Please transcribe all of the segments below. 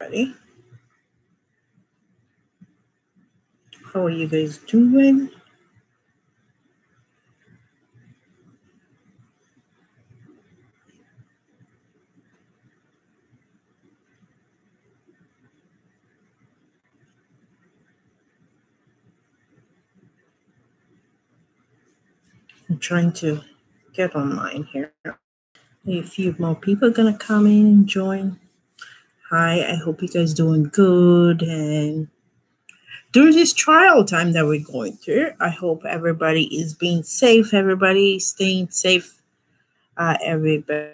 Ready? How are you guys doing? I'm trying to get online here. A few more people are gonna come in and join. Hi, I hope you guys doing good and during this trial time that we're going through, I hope everybody is being safe, everybody staying safe, uh, everybody.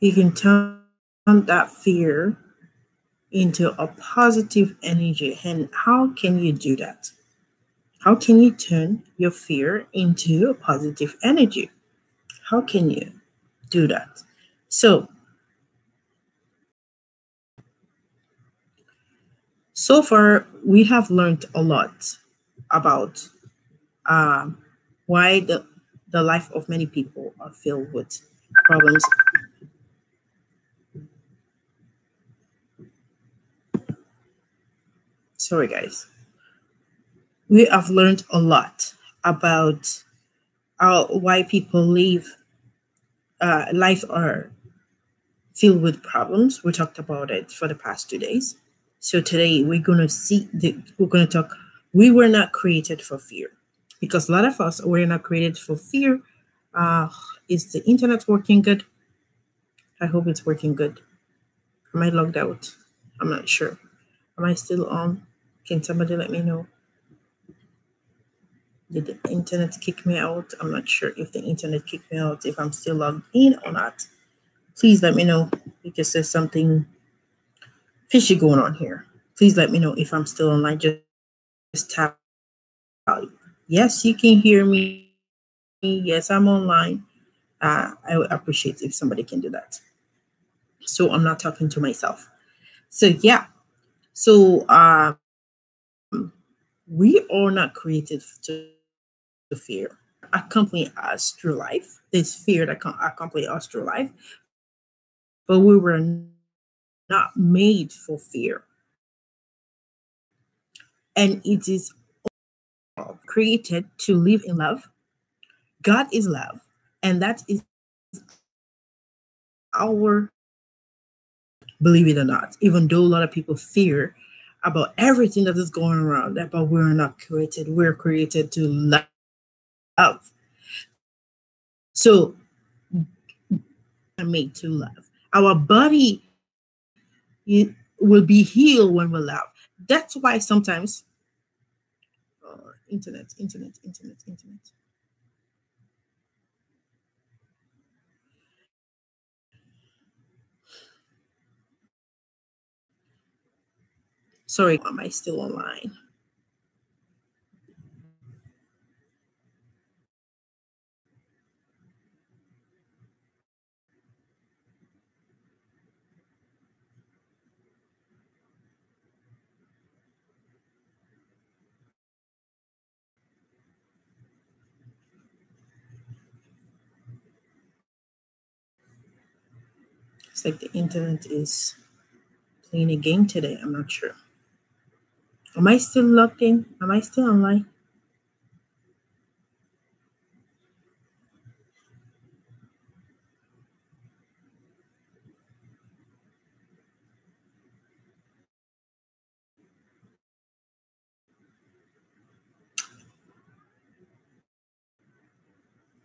You can turn that fear into a positive energy. And how can you do that? How can you turn your fear into a positive energy? How can you do that? So, so far we have learned a lot about um, why the the life of many people are filled with problems. Sorry, guys we have learned a lot about why people live uh, life are filled with problems. We talked about it for the past two days. So today we're gonna see the, we're gonna talk. We were not created for fear because a lot of us were not created for fear. Uh, is the internet working good? I hope it's working good. Am I logged out? I'm not sure. Am I still on? Can somebody let me know? Did the internet kick me out? I'm not sure if the internet kicked me out, if I'm still logged in or not. Please let me know because there's something fishy going on here. Please let me know if I'm still online. Just, tap. Yes, you can hear me. Yes, I'm online. Uh, I would appreciate if somebody can do that. So I'm not talking to myself. So yeah. So um, we are not created to the fear accompany us through life. This fear that accompany us through life, but we were not made for fear, and it is created to live in love. God is love, and that is our believe it or not. Even though a lot of people fear about everything that is going around, that but we're not created. We're created to love love. So, are made to love. Our body will be healed when we love. That's why sometimes, uh, internet, internet, internet, internet. Sorry, am I still online? It's like the internet is playing a game today. I'm not sure. Am I still logged in? Am I still online?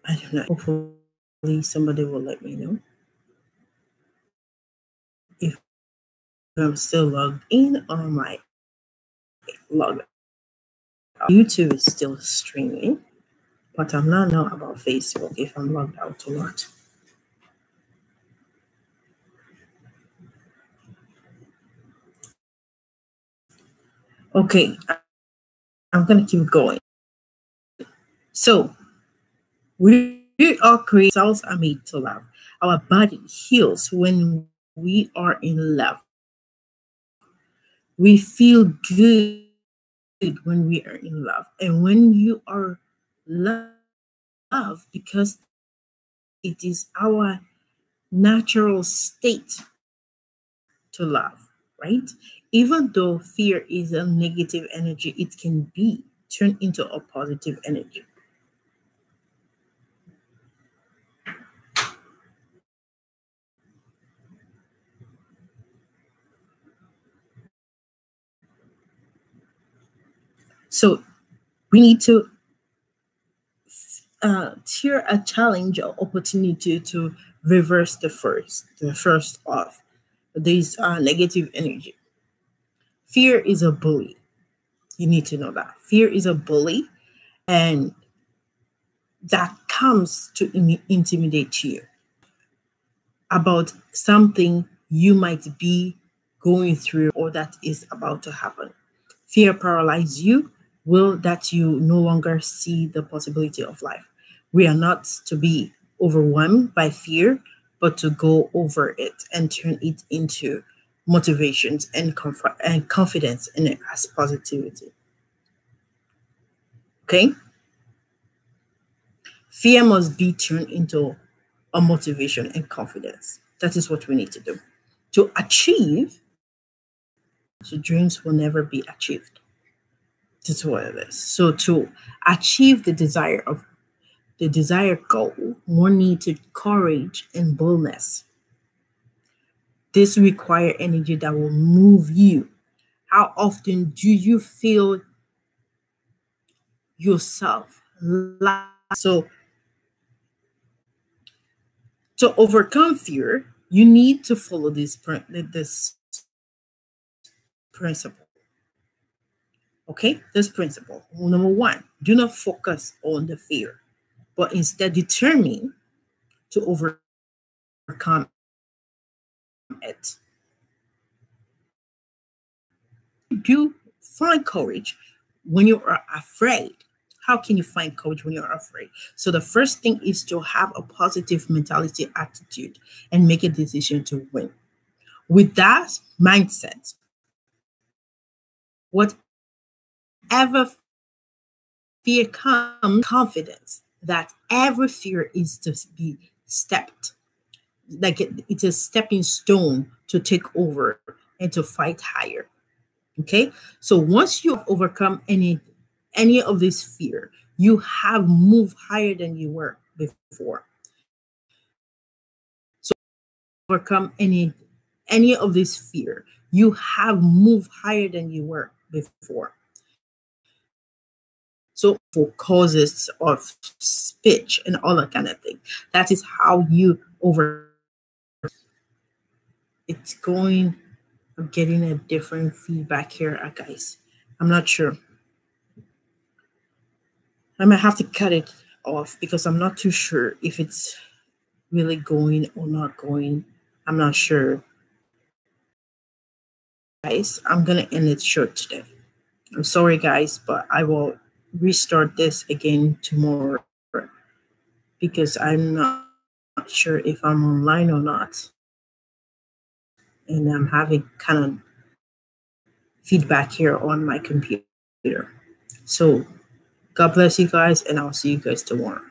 I don't know. Hopefully, somebody will let me know. I'm still logged in on my log. YouTube is still streaming, but I'm not know about Facebook if I'm logged out or not. Okay, I'm gonna keep going. So we are created, cells are made to love. Our body heals when we are in love. We feel good when we are in love. And when you are love, because it is our natural state to love, right? Even though fear is a negative energy, it can be turned into a positive energy. So we need to uh, tear a challenge or opportunity to reverse the first, the first of these uh, negative energy. Fear is a bully. You need to know that. Fear is a bully, and that comes to in- intimidate you about something you might be going through or that is about to happen. Fear paralyzes you will that you no longer see the possibility of life. We are not to be overwhelmed by fear, but to go over it and turn it into motivations and, comfort and confidence in it as positivity. Okay? Fear must be turned into a motivation and confidence. That is what we need to do. To achieve, the dreams will never be achieved. That's what it is. So to achieve the desire of the desired goal, one needed courage and boldness. This require energy that will move you. How often do you feel yourself? So to overcome fear, you need to follow this this principle. Okay, this principle. Number one, do not focus on the fear, but instead determine to overcome it. Do find courage when you are afraid. How can you find courage when you're afraid? So the first thing is to have a positive mentality attitude and make a decision to win. With that mindset, what ever fear comes confidence that every fear is to be stepped like it, it's a stepping stone to take over and to fight higher okay? So once you have overcome any any of this fear you have moved higher than you were before. So overcome any any of this fear you have moved higher than you were before so for causes of speech and all that kind of thing. That is how you over it's going I'm getting a different feedback here, uh, guys. I'm not sure. I might have to cut it off because I'm not too sure if it's really going or not going. I'm not sure. Guys, I'm gonna end it short today. I'm sorry, guys, but I will restart this again tomorrow because I'm not sure if I'm online or not. And I'm having kind of feedback here on my computer. So God bless you guys, and I'll see you guys tomorrow.